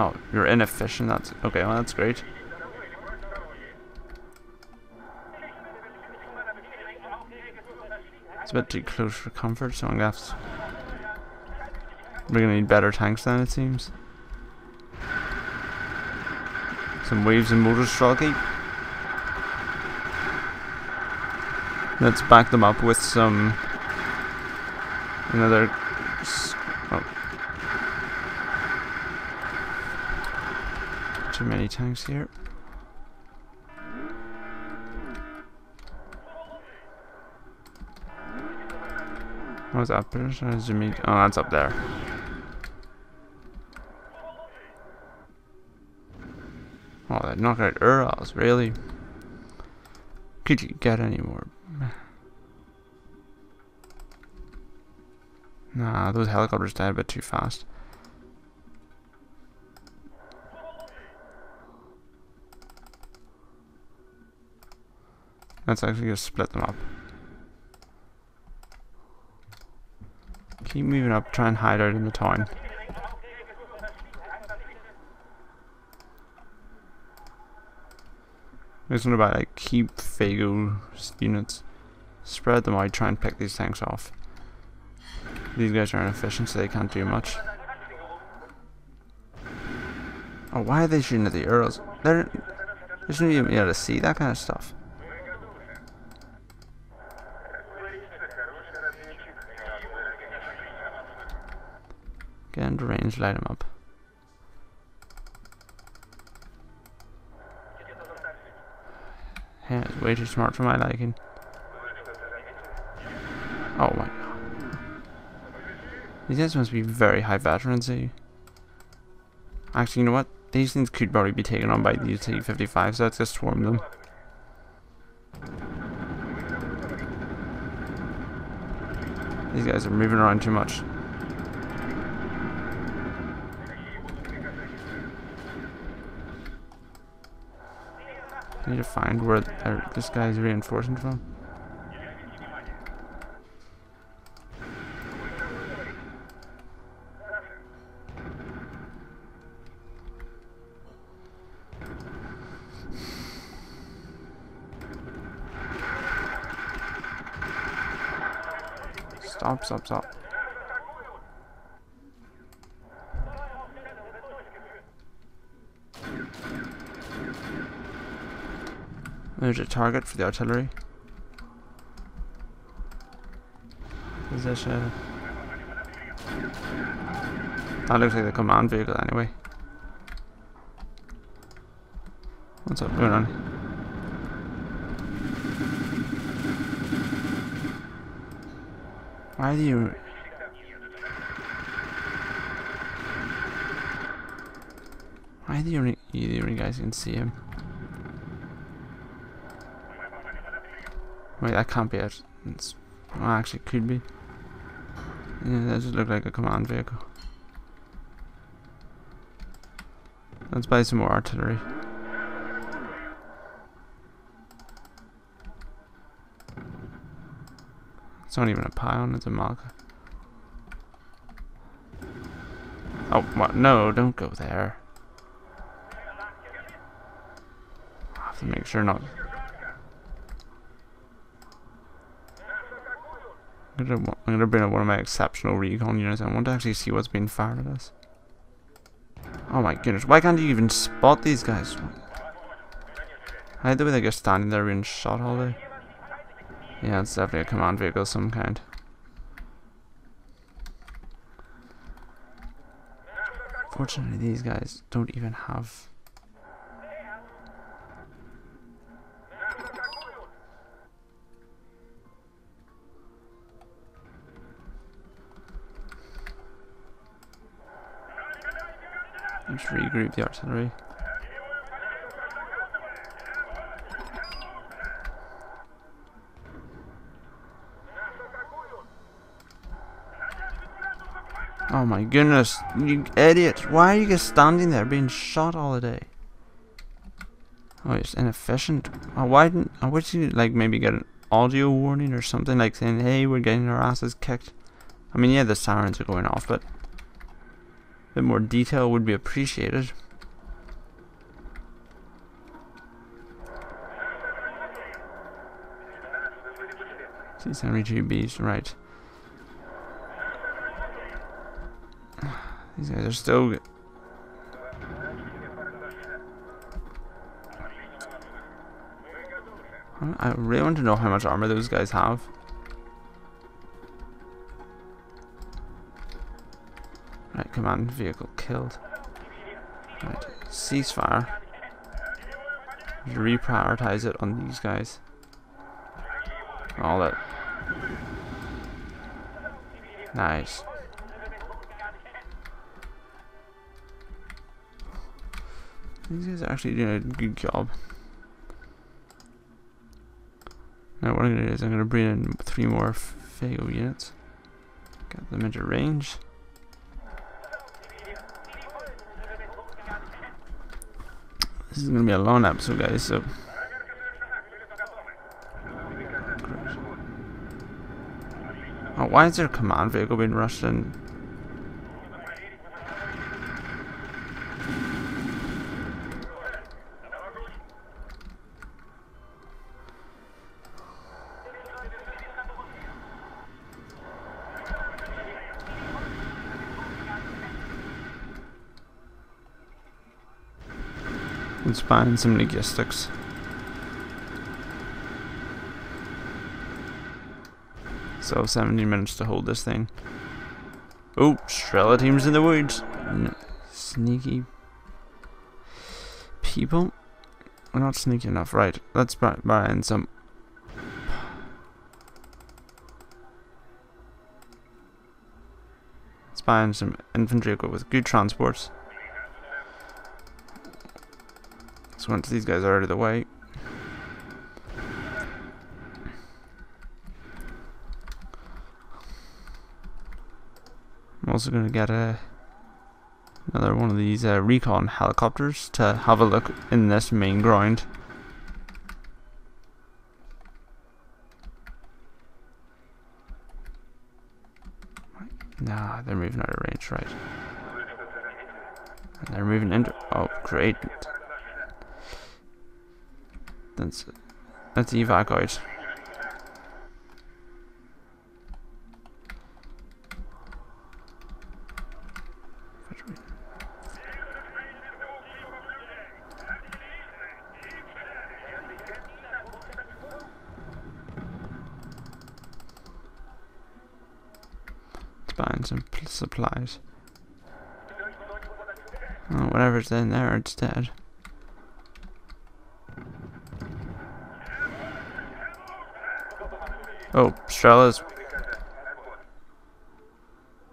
No, you're inefficient. That's okay. Well, that's great. It's a bit too close for comfort, so I'm gonna have to. We're gonna need better tanks then, it seems. Some waves and motors struggle. Let's back them up with some another. Oh. Too many tanks here. What's British uh, Jimmy? Oh, that's up there. Oh, that knockout Urals, really? Could you get any more? Nah, those helicopters died a bit too fast. Let's actually just split them up. Keep moving up, try and hide out in the town. There's one about like keep Fago units, spread them out, try and pick these tanks off. These guys are inefficient, so they can't do much. Oh, why are they shooting at the Urals? They're, they shouldn't even be able to see that kind of stuff. Get into range, light them up. Yeah, it's way too smart for my liking. Oh my god. These guys must be very high veterancy. Actually, you know what? These things could probably be taken on by the T-55, so let's just swarm them. These guys are moving around too much. I need to find where this guy's reinforcing from. Stop, stop, stop. There's a target for the artillery. Position. That looks like the command vehicle anyway. What's up going on? Why do you... Why do you, you the only guys can see him? Wait, that can't be it. It's, well, actually, could be. Yeah, that just look like a command vehicle. Let's buy some more artillery. It's not even a pylon, it's a marker. Oh, what? No, don't go there. I have to make sure not I'm gonna, bring up one of my exceptional recon units. I want to actually see what's being fired at us. Oh my goodness, why can't you even spot these guys? I the way they're just standing there being shot all day. Yeah, it's definitely a command vehicle of some kind. Fortunately, these guys don't even have Let's regroup the artillery. Oh my goodness, you idiots. Why are you guys standing there being shot all the day? Oh, it's inefficient. Oh, why didn't, I wish you like maybe get an audio warning or something like saying, hey, we're getting our asses kicked. I mean, yeah, the sirens are going off, but bit more detail would be appreciated. T-72Bs, right. These guys are still... I really want to know how much armor those guys have. Command vehicle killed. Right, ceasefire. Reprioritize it on these guys. All that. Nice. These guys are actually doing a good job. Now what I'm going to do is I'm going to bring in three more Fago units. Get them into range. This is going to be a long episode guys, so... Oh, why is there a command vehicle being rushed in? Find some logistics. So 17 minutes to hold this thing. Oh, Strela team's in the woods. sneaky people. We're not sneaky enough. Right, let's buy, buy in some. Let's buy in some infantry with good transports. So once these guys are out of the way. I'm also going to get a another one of these uh, recon helicopters to have a look in this main ground. Nah, they're moving out of range, right. And they're moving into... Oh, great. Let's let's evac. Buying some supplies. Oh, whatever's in there, it's dead. Oh, Strela's.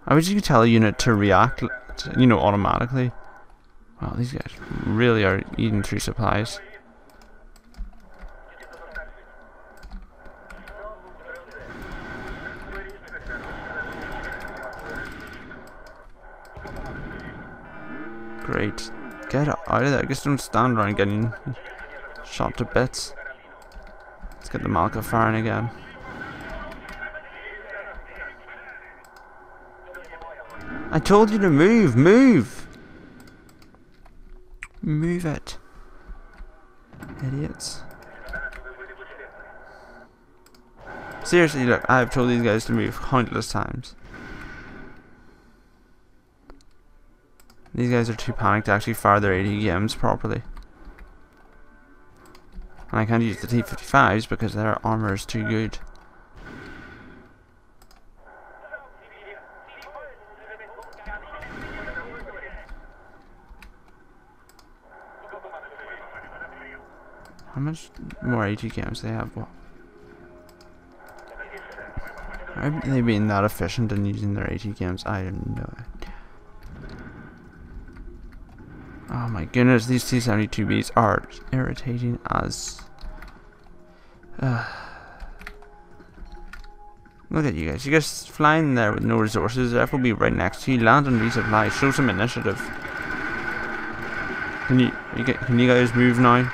I wish you could tell a unit to react, you know, automatically. Wow, these guys really are eating through supplies. Great. Get out of there. Just don't stand around getting shot to bits. Let's get the Malka firing again. I told you to move, move! Move it. Idiots. Seriously, look, I've told these guys to move countless times. These guys are too panicked to actually fire their ATGMs properly. And I can't use the T-55s because their armor is too good. How much more ATGMs they have? Well, Are they being that efficient in using their ATGMs? I don't know. Oh my goodness, these T-72Bs are irritating as... Uh, look at you guys. You guys flying there with no resources. The be right next to you. Land and resupply. Show some initiative. Can you, can you guys move now?